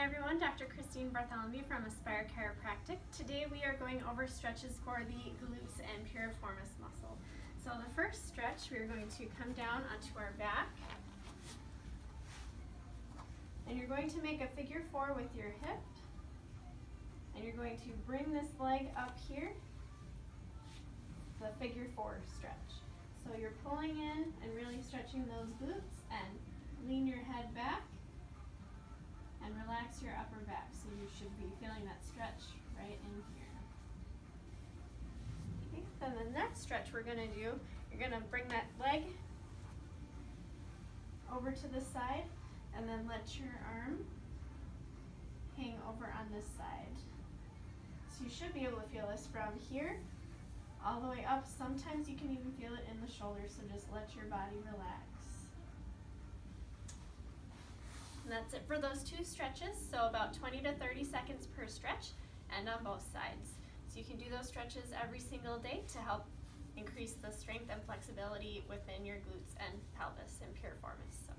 Hi everyone, Dr. Christine Bartholomew from Aspire Chiropractic. Today we are going over stretches for the glutes and piriformis muscle. So the first stretch, we are going to come down onto our back. And you're going to make a figure four with your hip. And you're going to bring this leg up here, the figure four stretch. So you're pulling in and really stretching those glutes and lean your head back relax your upper back. So you should be feeling that stretch right in here. Okay, then the next stretch we're gonna do, you're gonna bring that leg over to the side and then let your arm hang over on this side. So you should be able to feel this from here all the way up. Sometimes you can even feel it in the shoulders, so just let your body relax. And that's it for those two stretches, so about 20 to 30 seconds per stretch and on both sides. So you can do those stretches every single day to help increase the strength and flexibility within your glutes and pelvis and piriformis.